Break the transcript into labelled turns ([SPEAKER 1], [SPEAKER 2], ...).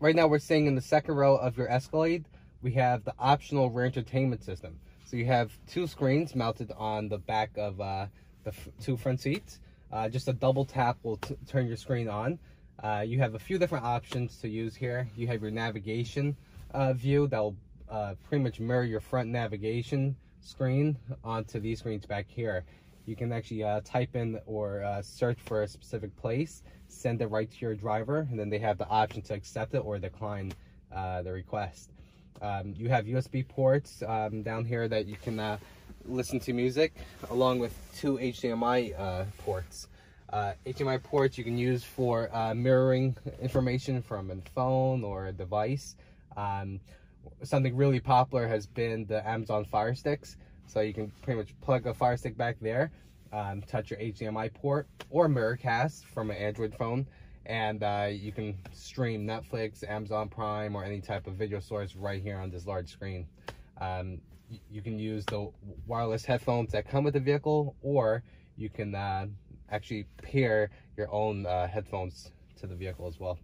[SPEAKER 1] right now we're staying in the second row of your Escalade. We have the optional rear entertainment system. So you have two screens mounted on the back of uh, the two front seats. Uh, just a double tap will turn your screen on. Uh, you have a few different options to use here. You have your navigation uh, view that will uh, pretty much mirror your front navigation screen onto these screens back here. You can actually uh, type in or uh, search for a specific place, send it right to your driver, and then they have the option to accept it or decline uh, the request. Um, you have USB ports um, down here that you can uh, listen to music, along with two HDMI uh, ports. HDMI uh, ports you can use for mirroring information from a phone or a device. Um, something really popular has been the Amazon Fire Sticks. So you can pretty much plug a Fire Stick back there, um, touch your HDMI port or Miracast from an Android phone, and uh, you can stream Netflix, Amazon Prime, or any type of video source right here on this large screen. Um, you can use the wireless headphones that come with the vehicle, or you can uh, actually pair your own uh, headphones to the vehicle as well.